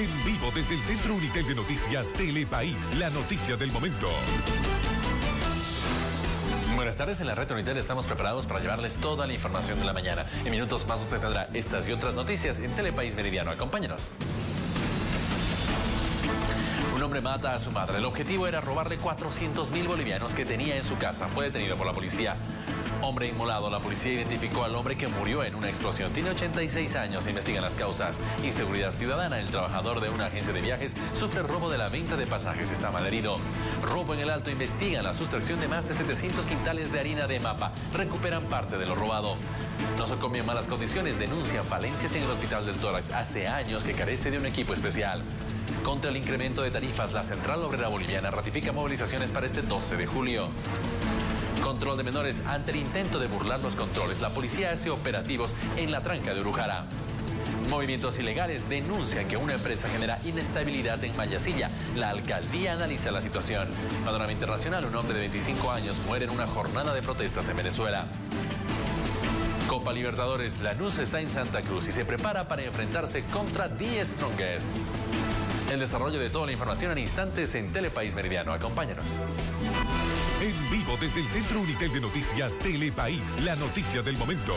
En vivo desde el Centro Unitel de Noticias Telepaís, la noticia del momento. Buenas tardes, en la red Unitel estamos preparados para llevarles toda la información de la mañana. En minutos más usted tendrá estas y otras noticias en Telepaís Meridiano. Acompáñenos. Un hombre mata a su madre. El objetivo era robarle 400 mil bolivianos que tenía en su casa. Fue detenido por la policía. Hombre inmolado. La policía identificó al hombre que murió en una explosión. Tiene 86 años. Se investigan las causas. Inseguridad ciudadana. El trabajador de una agencia de viajes sufre robo de la venta de pasajes. Está malherido. Robo en el alto. Investigan la sustracción de más de 700 quintales de harina de mapa. Recuperan parte de lo robado. Nosocomio en malas condiciones. Denuncian falencias en el hospital del tórax. Hace años que carece de un equipo especial. Contra el incremento de tarifas, la Central Obrera Boliviana ratifica movilizaciones para este 12 de julio. Control de menores. Ante el intento de burlar los controles, la policía hace operativos en la tranca de Urujara. Movimientos ilegales denuncian que una empresa genera inestabilidad en Mayasilla. La alcaldía analiza la situación. Panorama internacional, un hombre de 25 años muere en una jornada de protestas en Venezuela. Copa Libertadores, Lanús está en Santa Cruz y se prepara para enfrentarse contra The Strongest. El desarrollo de toda la información en instantes en Telepaís Meridiano. Acompáñanos. En vivo desde el Centro Unitel de Noticias Telepaís, la noticia del momento.